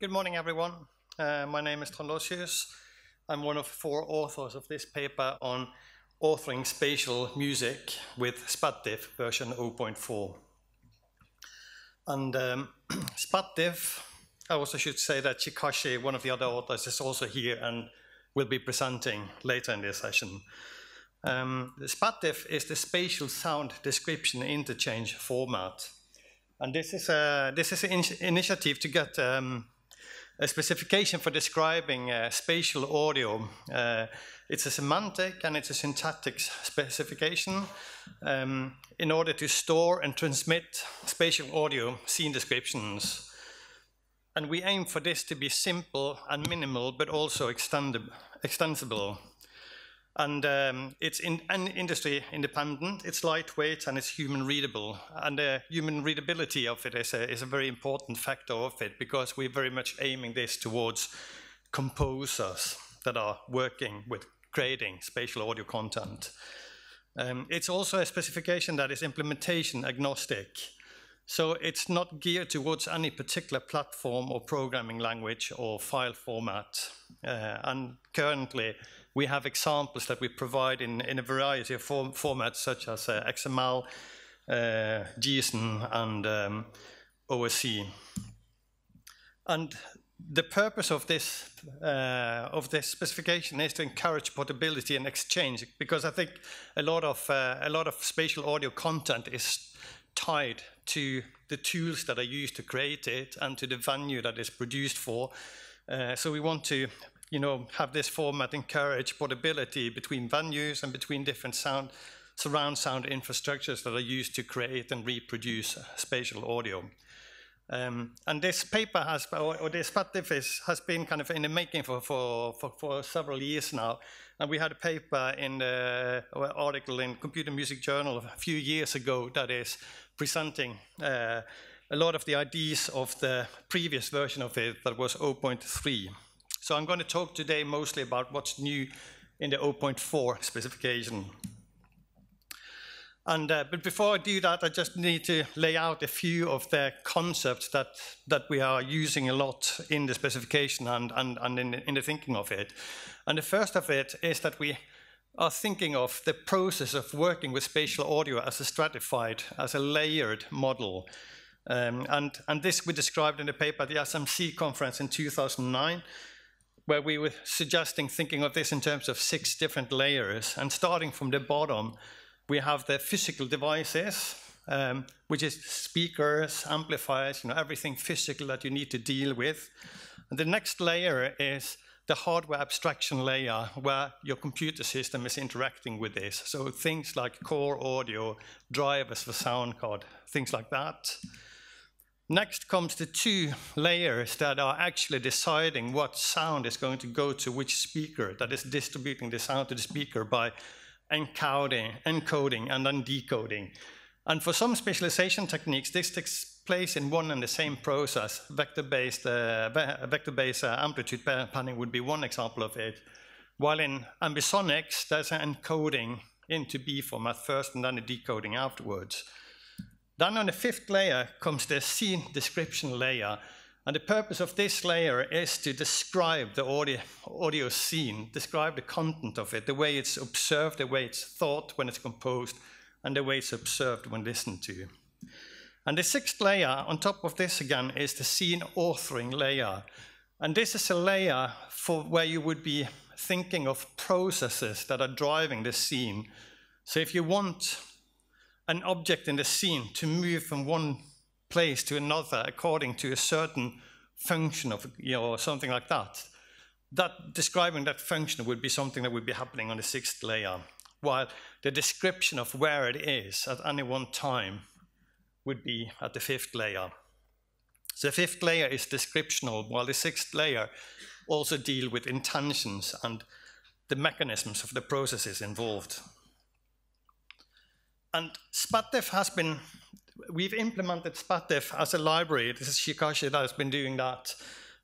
Good morning, everyone. Uh, my name is Trond Lossius. I'm one of four authors of this paper on authoring spatial music with SpatDIF version 0.4. And um, SpatDIF, I also should say that Chikashi, one of the other authors, is also here and will be presenting later in this session. Um, the SpatDIF is the spatial sound description interchange format. And this is a, this is an in initiative to get um, a specification for describing uh, spatial audio. Uh, it's a semantic and it's a syntactic specification um, in order to store and transmit spatial audio scene descriptions. And we aim for this to be simple and minimal, but also extensible. And um, it's in, industry independent, it's lightweight, and it's human readable. And the human readability of it is a, is a very important factor of it because we're very much aiming this towards composers that are working with creating spatial audio content. Um, it's also a specification that is implementation agnostic. So it's not geared towards any particular platform or programming language or file format. Uh, and currently, we have examples that we provide in, in a variety of form, formats such as uh, XML, uh, JSON, and um, OSC. And the purpose of this uh, of this specification is to encourage portability and exchange because I think a lot of uh, a lot of spatial audio content is tied to the tools that are used to create it and to the venue that is produced for. Uh, so we want to you know, have this format encourage portability between venues and between different sound, surround sound infrastructures that are used to create and reproduce spatial audio. Um, and this paper has, or, or this PATDIF has been kind of in the making for, for, for, for, several years now. And we had a paper in the article in Computer Music Journal a few years ago that is presenting uh, a lot of the ideas of the previous version of it that was 0.3. So I'm going to talk today mostly about what's new in the 0.4 specification. And, uh, but before I do that, I just need to lay out a few of the concepts that, that we are using a lot in the specification and, and, and in, in the thinking of it. And the first of it is that we are thinking of the process of working with spatial audio as a stratified, as a layered model. Um, and, and this we described in the paper at the SMC conference in 2009, where we were suggesting thinking of this in terms of six different layers. And starting from the bottom, we have the physical devices, um, which is speakers, amplifiers, you know, everything physical that you need to deal with. And the next layer is the hardware abstraction layer, where your computer system is interacting with this. So things like core audio, drivers for sound card, things like that. Next comes the two layers that are actually deciding what sound is going to go to which speaker, that is distributing the sound to the speaker by encoding, encoding and then decoding. And for some spatialization techniques, this takes place in one and the same process. Vector-based uh, vector-based uh, amplitude panning would be one example of it. While in ambisonics, there's an encoding into B format first and then a decoding afterwards. Then on the fifth layer comes the scene description layer. And the purpose of this layer is to describe the audio, audio scene, describe the content of it, the way it's observed, the way it's thought when it's composed, and the way it's observed when listened to. And the sixth layer on top of this again is the scene authoring layer. And this is a layer for where you would be thinking of processes that are driving the scene. So if you want an object in the scene to move from one place to another according to a certain function of you know or something like that. That describing that function would be something that would be happening on the sixth layer, while the description of where it is at any one time would be at the fifth layer. So the fifth layer is descriptional, while the sixth layer also deal with intentions and the mechanisms of the processes involved. And SpatDIF has been, we've implemented SpatDIF as a library. This is Chikashi that has been doing that,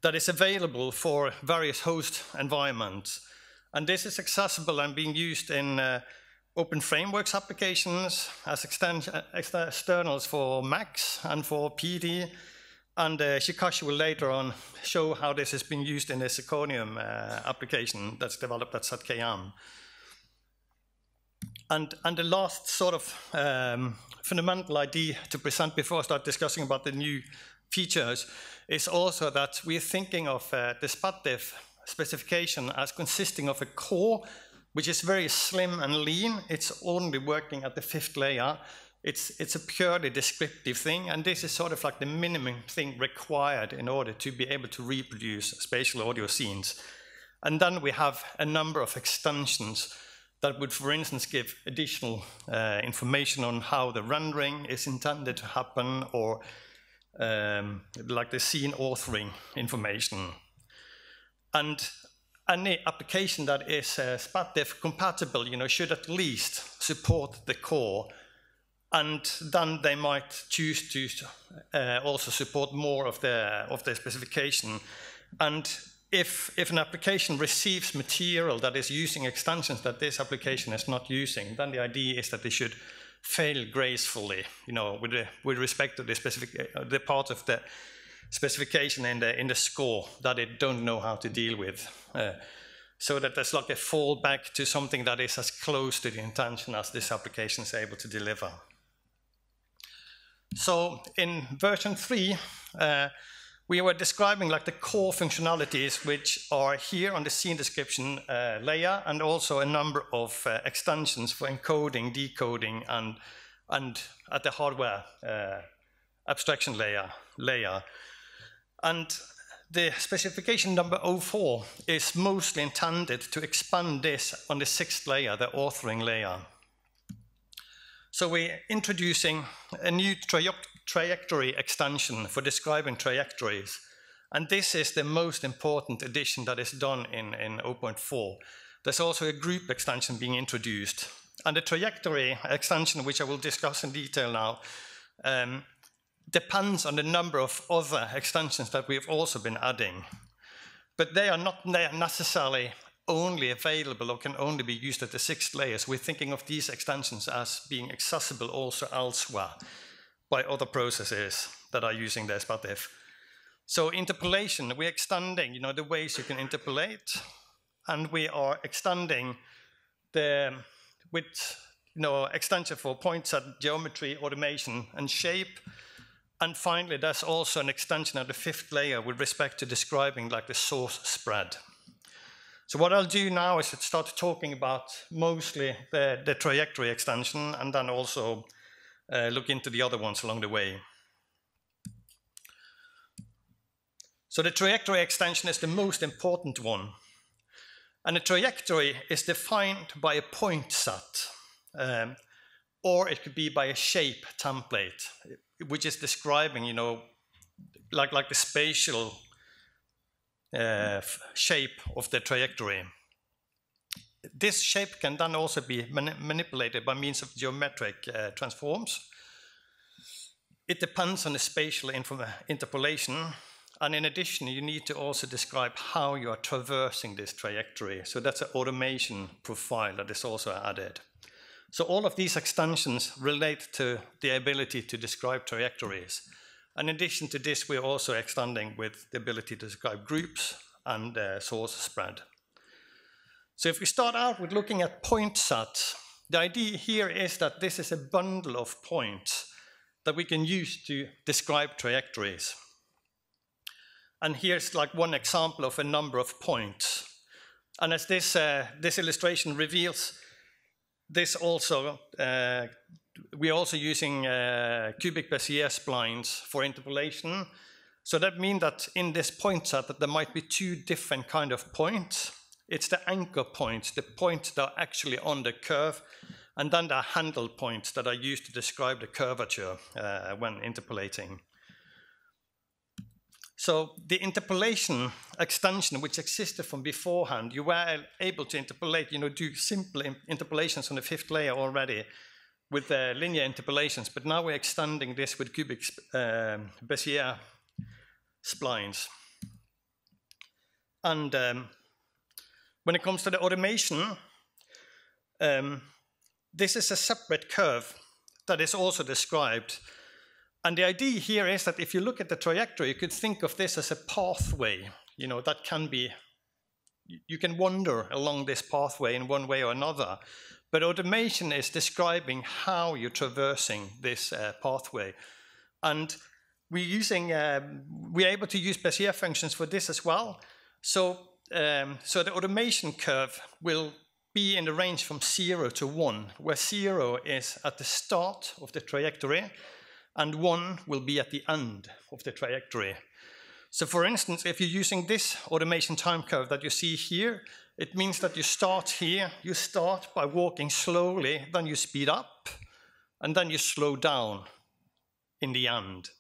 that is available for various host environments. And this is accessible and being used in uh, openFrameworks applications as externals for Max and for PD, And uh, Chikashi will later on show how this has been used in the Zirkonium uh, application that's developed at ZKM. And, and the last sort of um, fundamental idea to present before I start discussing about the new features is also that we're thinking of uh, the SpatDIF specification as consisting of a core which is very slim and lean. It's only working at the fifth layer. It's, it's a purely descriptive thing, and this is sort of like the minimum thing required in order to be able to reproduce spatial audio scenes. And then we have a number of extensions that would, for instance, give additional uh, information on how the rendering is intended to happen, or um, like the scene authoring information. And any application that is uh, SpatDIF compatible, you know, should at least support the core, and then they might choose to uh, also support more of the of the specification. And if if an application receives material that is using extensions that this application is not using, then the idea is that they should fail gracefully, you know, with the, with respect to the specific uh, the part of the specification in the in the score that they don't know how to deal with. Uh, so that there's like a fallback to something that is as close to the intention as this application is able to deliver. So in version 3, uh, we were describing like the core functionalities which are here on the scene description uh, layer and also a number of uh, extensions for encoding, decoding, and, and at the hardware uh, abstraction layer. layer. And the specification number 04 is mostly intended to expand this on the sixth layer, the authoring layer. So we're introducing a new tra trajectory extension for describing trajectories. And this is the most important addition that is done in, in 0.4. There's also a group extension being introduced. And the trajectory extension, which I will discuss in detail now, um, depends on the number of other extensions that we've also been adding. But they are not necessarily only available or can only be used at the sixth layers. We're thinking of these extensions as being accessible also elsewhere by other processes that are using the SpatDIF. So interpolation, we're extending, you know, the ways you can interpolate, and we are extending the with you know extension for points at geometry, automation, and shape, and finally, there's also an extension of the fifth layer with respect to describing like the source spread. So what I'll do now is start talking about mostly the, the trajectory extension and then also uh, look into the other ones along the way. So the trajectory extension is the most important one. And a trajectory is defined by a point set, um, or it could be by a shape template which is describing, you know, like, like the spatial uh, shape of the trajectory. This shape can then also be manipulated by means of geometric uh, transforms. It depends on the spatial interpolation, and in addition, you need to also describe how you are traversing this trajectory. So that's an automation profile that is also added. So all of these extensions relate to the ability to describe trajectories. In addition to this, we're also extending with the ability to describe groups and uh, source spread. So if we start out with looking at point sets, the idea here is that this is a bundle of points that we can use to describe trajectories. And here's like one example of a number of points. And as this, uh, this illustration reveals, this also, uh, we're also using uh, cubic Bezier splines for interpolation. So that means that in this point set that there might be two different kind of points. It's the anchor points, the points that are actually on the curve, and then the handle points that are used to describe the curvature uh, when interpolating. So the interpolation extension, which existed from beforehand, you were able to interpolate, you know, do simple interpolations on the fifth layer already with linear interpolations, but now we're extending this with cubic uh, Bezier splines. And um, when it comes to the automation, um, this is a separate curve that is also described And the idea here is that if you look at the trajectory, you could think of this as a pathway, you know, that can be, you can wander along this pathway in one way or another. But automation is describing how you're traversing this uh, pathway. And we're using, um, we're able to use Bezier functions for this as well. So, um, so the automation curve will be in the range from zero to one, where zero is at the start of the trajectory, and 1 will be at the end of the trajectory. So for instance, if you're using this automation time curve that you see here, it means that you start here, you start by walking slowly, then you speed up, and then you slow down in the end.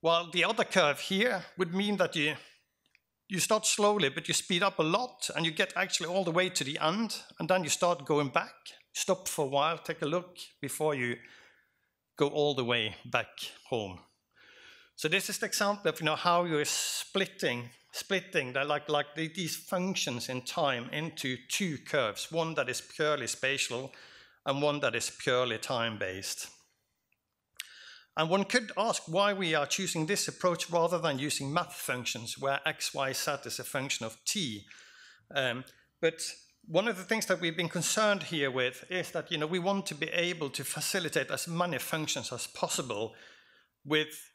While the other curve here would mean that you, you start slowly, but you speed up a lot, and you get actually all the way to the end, and then you start going back, stop for a while, take a look before you go all the way back home. So this is the example of you know how you're splitting splitting the, like like the, these functions in time into two curves, one that is purely spatial and one that is purely time based. And one could ask why we are choosing this approach rather than using math functions where x, y, z is a function of t. Um, but one of the things that we've been concerned here with is that you know we want to be able to facilitate as many functions as possible with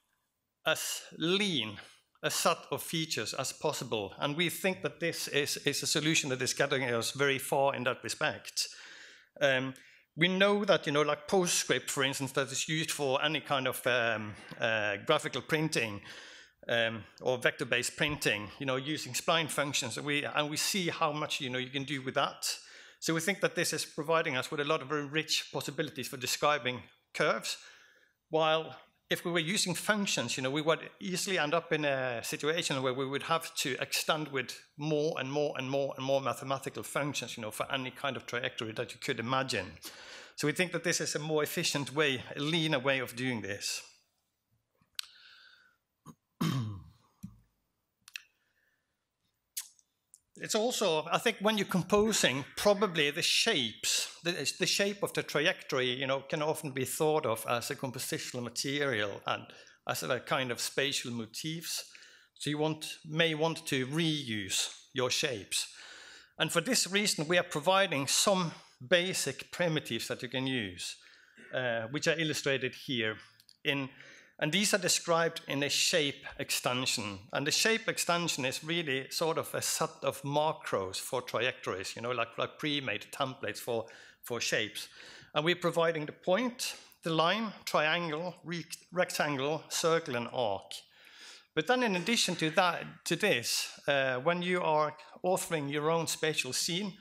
as lean a set of features as possible. And we think that this is, is a solution that is getting us very far in that respect. Um, we know that, you know, like PostScript, for instance, that is used for any kind of um, uh, graphical printing, um, or vector-based printing, you know, using spline functions, and we, and we see how much, you know, you can do with that. So we think that this is providing us with a lot of very rich possibilities for describing curves, while if we were using functions, you know, we would easily end up in a situation where we would have to extend with more and more and more and more mathematical functions, you know, for any kind of trajectory that you could imagine. So we think that this is a more efficient way, a leaner way of doing this. It's also, I think when you're composing, probably the shapes, the, the, shape of the trajectory, you know, can often be thought of as a compositional material and as a kind of spatial motifs. So you want, may want to reuse your shapes. And for this reason, we are providing some basic primitives that you can use, uh, which are illustrated here in and these are described in a shape extension. And the shape extension is really sort of a set of macros for trajectories, you know, like, like pre-made templates for, for shapes. And we're providing the point, the line, triangle, rectangle, circle, and arc. But then in addition to that, to this, uh, when you are authoring your own spatial scene,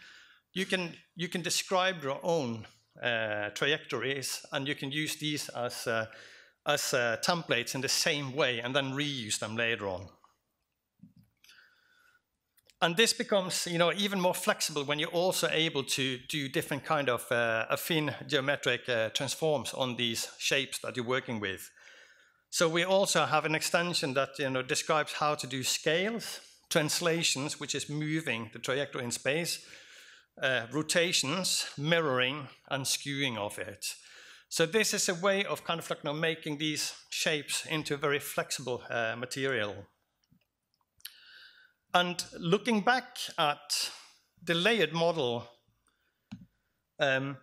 you can, you can describe your own uh, trajectories, and you can use these as uh, as uh, templates in the same way and then reuse them later on. And this becomes you know, even more flexible when you're also able to do different kind of uh, affine geometric uh, transforms on these shapes that you're working with. So we also have an extension that you know, describes how to do scales, translations, which is moving the trajectory in space, uh, rotations, mirroring, and skewing of it. So this is a way of kind of like know, making these shapes into a very flexible uh, material. And looking back at the layered model, um,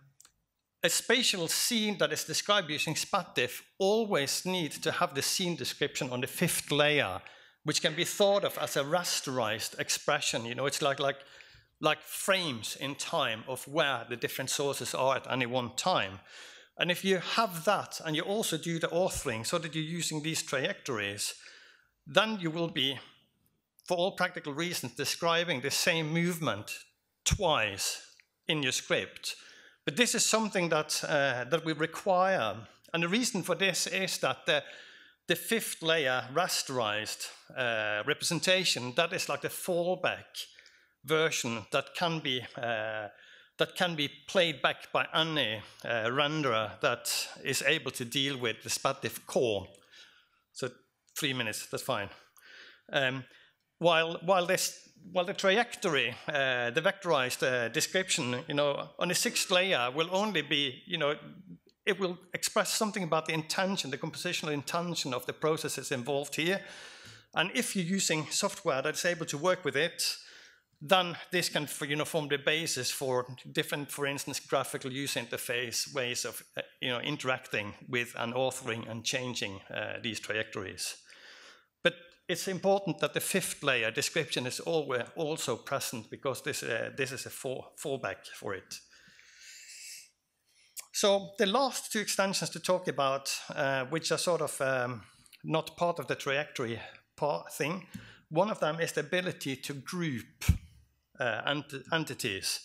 a spatial scene that is described using SpatDIF always needs to have the scene description on the fifth layer, which can be thought of as a rasterized expression. You know, it's like, like, like frames in time of where the different sources are at any one time. And if you have that and you also do the authoring so that you're using these trajectories, then you will be, for all practical reasons, describing the same movement twice in your script. But this is something that, uh, that we require. And the reason for this is that the, the fifth layer rasterized uh, representation, that is like the fallback version that can be uh, that can be played back by any uh, renderer that is able to deal with the SpatDIF core. So three minutes, that's fine. Um, while, while, this, while the trajectory, uh, the vectorized uh, description, you know, on the sixth layer will only be, you know, it will express something about the intention, the compositional intention of the processes involved here. And if you're using software that's able to work with it, then this can you know, form the basis for different, for instance, graphical user interface ways of uh, you know, interacting with and authoring and changing uh, these trajectories. But it's important that the fifth layer, description, is always also present because this, uh, this is a fall, fallback for it. So the last two extensions to talk about, uh, which are sort of um, not part of the trajectory part thing, one of them is the ability to group uh, ent entities.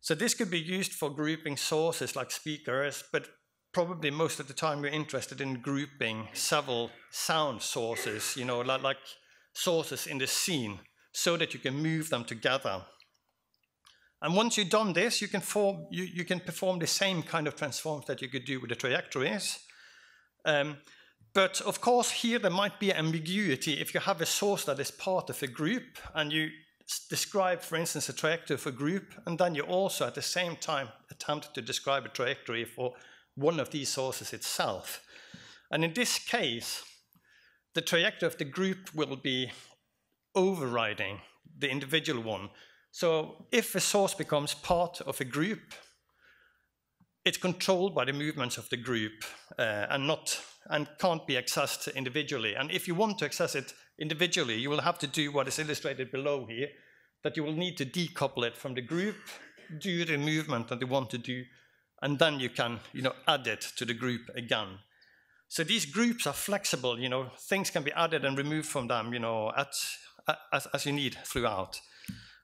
So this could be used for grouping sources like speakers, but probably most of the time you're interested in grouping several sound sources, you know, like, like sources in the scene, so that you can move them together. And once you've done this, you can, form, you, you can perform the same kind of transforms that you could do with the trajectories. Um, but of course, here there might be ambiguity if you have a source that is part of a group and you describe, for instance, a trajectory for a group, and then you also at the same time attempt to describe a trajectory for one of these sources itself. And in this case, the trajectory of the group will be overriding the individual one. So if a source becomes part of a group, it's controlled by the movements of the group uh, and not and can't be accessed individually. And if you want to access it individually, you will have to do what is illustrated below here, that you will need to decouple it from the group, do the movement that you want to do, and then you can you know, add it to the group again. So these groups are flexible, you know, things can be added and removed from them, you know, at, as, as you need throughout.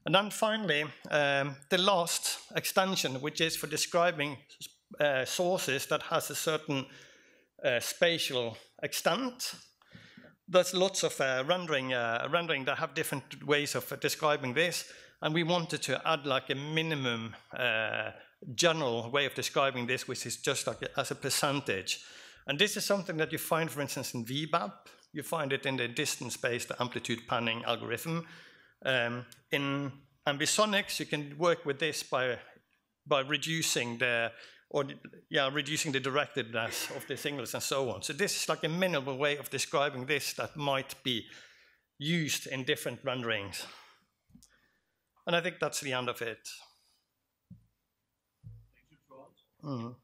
And then finally, um, the last extension, which is for describing uh, sources that has a certain uh, spatial extent. There's lots of uh, rendering, uh, rendering that have different ways of describing this, and we wanted to add like a minimum uh, general way of describing this, which is just like as a percentage. And this is something that you find, for instance, in VBAP. You find it in the distance-based amplitude panning algorithm. Um, in ambisonics, you can work with this by, by reducing the or yeah, reducing the directedness of the signals and so on. So this is like a minimal way of describing this that might be used in different renderings. And I think that's the end of it. Mm -hmm.